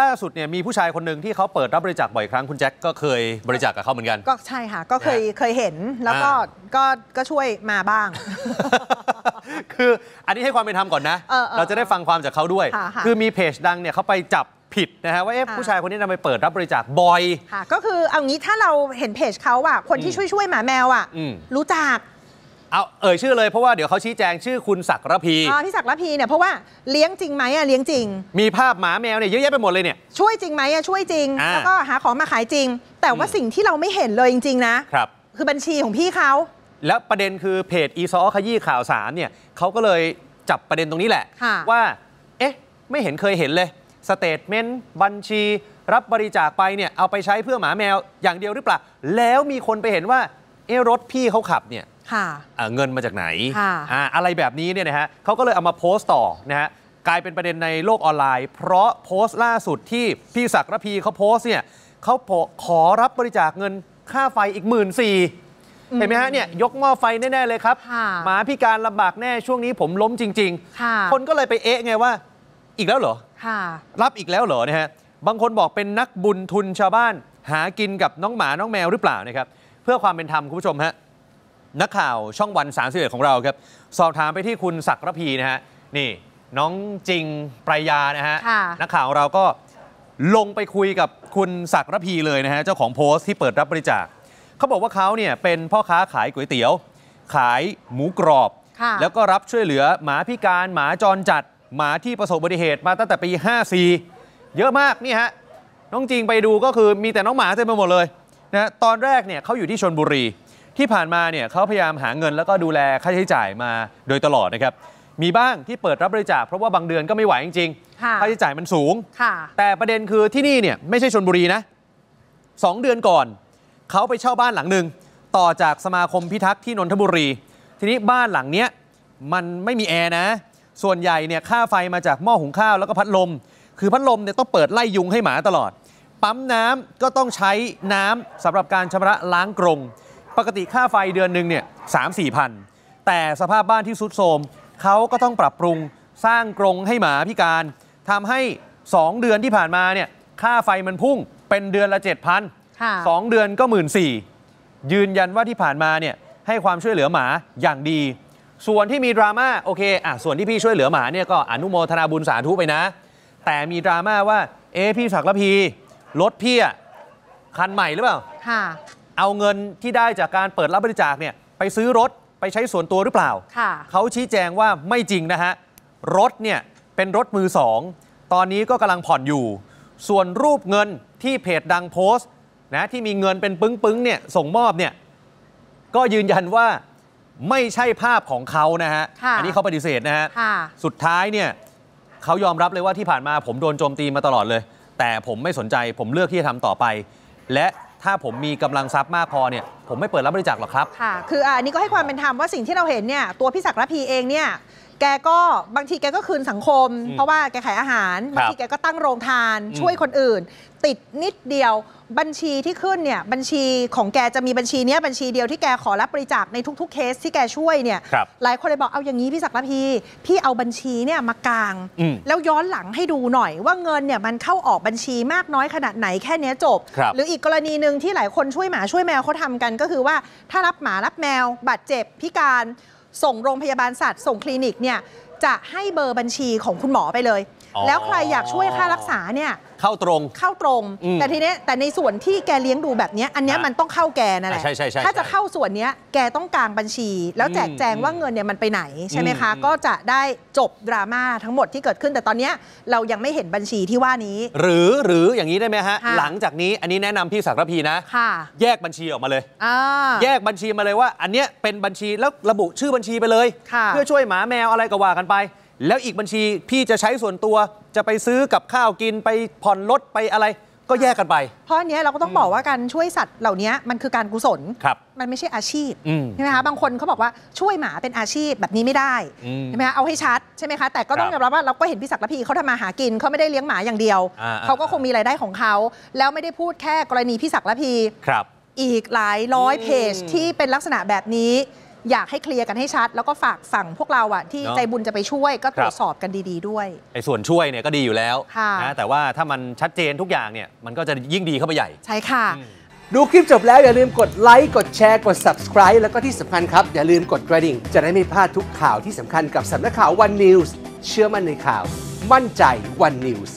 ล่าสุดเนี่ยมีผู้ชายคนหนึ่งที่เขาเปิดรับบริจาคบ่อยครั้งคุณแจ็คก็เคยบริจาคกับเขาเหมือนกัน ก็ใช่ค่ะ ก็เคยเคยเห็นแล้วก็อ่าก็ก็ช่วยมาบ้าง คืออันนี้ให้ความเป็นธรรมก่อนนะ เออเออเราจะได้ฟังความจากเขาด้วย ค่ะค่ะ คือมีเพจดังเนี่ยเขาไปจับผิดนะฮะว่าเอ๊ะค่ะผู้ชายคนนี้ทำไมเปิดรับบริจาคบ่อย ค่ะ ก็คือเอางี้ถ้าเราเห็นเพจเขาอะคนที่อืมช่วยช่วยหมาแมวอะอืม รู้จัก เอาเอ่ยชื่อเลยเพราะว่าเดี๋ยวเขาชี้แจงชื่อคุณศักดิ์ระพีอ๋อพี่ศักดิ์ละพีเนี่ยเพราะว่าเลี้ยงจริงไหมอะเลี้ยงจริง มีภาพหมาแมวเนี่ยเยอะแยะไปหมดเลยเนี่ย ช่วยจริงไหมอะช่วยจริง อ่า แล้วก็หาของมาขายจริง แต่ว่าอืมสิ่งที่เราไม่เห็นเลยจริง ๆ นะ ครับ คือบัญชีของพี่เขา แล้วประเด็นคือเพจอีซอขยี้ข่าวสารเนี่ยเขาก็เลยจับประเด็นตรงนี้แหละ ค่ะ ว่า เอ๊ะ ไม่เห็นเคยเห็นเลย statement บัญชี รับบริจาคไปเนี่ยเอาไปใช้เพื่อหมาแมวอย่างเดียวหรือเปล่า แล้วมีคนไปเห็นว่า เอ๊ะรถพี่เขาขับเนี่ยค่ะอ่าเงินมาจากไหนค่ะอ่าอะไรแบบนี้เนี่ยนะฮะเขาก็เลยเอามาโพสต์ต่อนะฮะกลายเป็นประเด็นในโลกออนไลน์ เพราะโพสต์ล่าสุดที่พี่ศักดิ์ระพีเขาโพสต์เนี่ยเขาขอรับบริจาคเงินค่าไฟอีกหมื่นสี่เห็นไหมฮะเนี่ยยกหม้อไฟแน่ ๆ เลยครับค่ะหมาพิการลำบากแน่ช่วงนี้ผมล้มจริงค่ะๆคนก็เลยไปเอ๊ะไงว่า อีกแล้วเหรอค่ะรับอีกแล้วเหรอนะฮะบางคนบอกเป็นนักบุญทุนชาวบ้าน หากินกับน้องหมาน้องแมวหรือเปล่านะครับ เพื่อความเป็นธรรมคุณผู้ชมฮะนักข่าวช่องวัน31ของเราครับสอบถามไปที่คุณศักดิ์ระพีนะฮะนี่น้องจริงปรายานะฮะค่ะนักข่าวของเราก็ลงไปคุยกับคุณศักดิ์ระพีเลยนะฮะเจ้าของโพสต์ที่เปิดรับบริจาคเขาบอกว่าเขาเนี่ยเป็นพ่อค้าขายก๋วยเตี๋ยว ขายหมูกรอบค่ะแล้วก็รับช่วยเหลือหมาพิการหมาจรจัด หมาที่ประสบอุบัติเหตุมาตั้งแต่ปี 54 เยอะมากนี่ฮะน้องจริงไปดูก็คือมีแต่น้องหมาเต็มไปหมดเลย นะตอนแรกเนี่ยเขาอยู่ที่ชนบุรี ที่ผ่านมาเนี่ยเขาพยายามหาเงินแล้วก็ดูแลค่าใช้จ่ายมาโดยตลอดนะครับมีบ้างที่เปิดรับบริจาคเพราะว่าบางเดือนก็ไม่ไหวจริงค่ะๆค่าใช้จ่ายมันสูงค่ะแต่ประเด็นคือที่นี่เนี่ยไม่ใช่ชนบุรีนะสองเดือนก่อน เขาไปเช่าบ้านหลังหนึ่งต่อจากสมาคมพิทักษ์ที่นนทบุรี ทีนี้บ้านหลังเนี้ยมันไม่มีแอร์นะ ส่วนใหญ่เนี่ยค่าไฟมาจากหม้อหุงข้าวแล้วก็พัดลม คือพัดลมเนี่ยต้องเปิดไล่ยุงให้หมาตลอด ปั๊มน้ำก็ต้องใช้น้ำสำหรับการชำระล้างกรง ปกติค่าไฟเดือนหนึ่งเนี่ยสามสี่พันแต่สภาพบ้านที่สุดโทรมเขาก็ต้องปรับปรุงสร้างกรงให้หมาพิการทำให้ 2 เดือนที่ผ่านมาเนี่ยค่าไฟมันพุ่งเป็นเดือนละ 7,000ค่ะสองเดือนก็หมื่นสี่ยืนยันว่าที่ผ่านมาเนี่ยให้ความช่วยเหลือหมาอย่างดี ส่วนที่มีดราม่าโอเคอะส่วนที่พี่ช่วยเหลือหมาเนี่ยก็อนุโมทนาบุญสาธุไปนะ แต่มีดราม่าว่าเอ๊ะพี่ศักดิ์ละพี รถพี่อะคันใหม่หรือเปล่า ค่ะ เอาเงินที่ได้จากการเปิดรับบริจาคเนี่ยไปซื้อรถไปใช้ส่วนตัวหรือเปล่า ค่ะ เขาชี้แจงว่าไม่จริงนะฮะ รถเนี่ยเป็นรถมือสอง ตอนนี้ก็กำลังผ่อนอยู่ ส่วนรูปเงินที่เพจดังโพสต์นะที่มีเงินเป็นปึ้งๆเนี่ยส่งมอบเนี่ยก็ยืนยันว่าไม่ใช่ภาพของเขานะฮะ ค่ะ อันี้เขาปฏิเสธนะฮะ ค่ะ สุดท้ายเนี่ยเขายอมรับเลยว่าที่ผ่านมาผมโดนโจมตีมาตลอดเลย แต่ผมไม่สนใจผมเลือกที่จะทำต่อไป และถ้าผมมีกำลังทรัพย์มากพอเนี่ยผมไม่เปิดรับบริจาคหรอกครับค่ะคืออันนี้ก็ให้ความเป็นธรรมว่าสิ่งที่เราเห็นเนี่ยตัวพี่ศักดิ์ระพีเองเนี่ย กก็บางทีแกก็คืนสังคมอืมเพราะว่าแกขายอาหารครับบางทีแกก็ตั้งโรงทานอืมช่วยคนอื่น ติดนิดเดียวบัญชีที่ขึ้นเนี่ยบัญชีของแกจะมีบัญชีเนี้ยบัญชีเดียวที่แกขอรับบริจาคในทุก ๆ เคสที่แกช่วยเนี่ยครับหลายคนเลยบอกเอาอย่างนี้พี่ศักดิ์ระพีพี่เอาบัญชีเนี่ยมากางอืมแล้วย้อนหลังให้ดูหน่อย ว่าเงินเนี่ยมันเข้าออกบัญชีมากน้อยขนาดไหนแค่เนี้ยจบครับหรืออีกกรณีหนึ่งที่หลายคนช่วยหมาช่วยแมวเขาทำกันก็คือว่าถ้ารับหมารับแมวบาดเจ็บพิการ ส่งโรงพยาบาลสัตว์ ส่งคลินิกเนี่ยจะให้เบอร์บัญชีของคุณหมอไปเลย แล้วใครอยากช่วยค่ารักษาเนี่ยเข้าตรงเข้าตรง อืมแต่ทีเนี้ยแต่ในส่วนที่แกเลี้ยงดูแบบเนี้ยอันเนี้ยอะมันต้องเข้าแกนั่นแหละอะใช่ใช่ใช่ถ้าจะใช่เข้าส่วนเนี้ยแกต้องกลางบัญชี แล้วแจกแจงอืมว่าเงินเนี่ยมันไปไหนใช่ไหมคะ อืม ก็จะได้จบดราม่าทั้งหมดที่เกิดขึ้น แต่ตอนเนี้ยเรายังไม่เห็นบัญชีที่ว่านี้ หรือหรืออย่างนี้ได้ไหมฮะ ค่ะ หลังจากนี้อันนี้แนะนำพี่ศักดิ์ระพีนะ ค่ะแยกบัญชีออกมาเลย อ่า แยกบัญชีมาเลยว่า อันเนี้ยเป็นบัญชีแล้วระบุชื่อบัญชีไปเลย ค่ะ เพื่อช่วยหมาแมวอะไรก็ว่ากันไป แล้วอีกบัญชีพี่จะใช้ส่วนตัวจะไปซื้อกับข้าวกินไปผ่อนรถไปอะไรก็แยกกันไป เพราะอันเนี้ยเราก็ต้องบอกว่าการช่วยสัตว์เหล่านี้มันคือการกุศลครับมันไม่ใช่อาชีพอืมใช่ไหมคะ บางคนเขาบอกว่าช่วยหมาเป็นอาชีพแบบนี้ไม่ได้อืมใช่ไหมคะเอาให้ชัดใช่ไหมคะ แต่ก็ต้องครับยอมรับว่าเราก็เห็นพี่ศักดิ์ระพีเขาทำมาหากินเขาไม่ได้เลี้ยงหมาอย่างเดียวอ่าเขาก็คงมีรายได้ของเขา แล้วไม่ได้พูดแค่กรณีพี่ศักดิ์ระพีครับอีกหลายร้อยอืมเพจที่เป็นลักษณะแบบนี้ อยากให้เคลียร์กันให้ชัด แล้วก็ฝากฝั่งพวกเราอะที่เนอะใจบุญจะไปช่วยก็ตรวครัจบสอบกันดีๆด้วย ไอ้ส่วนช่วยเนี่ยก็ดีอยู่แล้วค่ะ นะแต่ว่าถ้ามันชัดเจนทุกอย่างเนี่ยมันก็จะยิ่งดีเข้าไปใหญ่ ใช่ค่ะ ดูคลิปจบแล้วอย่าลืมกดไลค์กดแชร์กด subscribe แล้วก็ที่สำคัญครับ อย่าลืมกดกระดิ่ง จะได้ไม่พลาดทุกข่าวที่สำคัญกับสำนักข่าว One News เชื่อมั่นในข่าว มั่นใจ One News